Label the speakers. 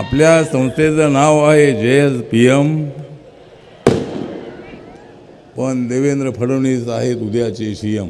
Speaker 1: आपल्या संस्थेचं नाव आहे जे एस पी एम. पण देवेंद्र फडणवीस आहेत उद्याचे सी एम.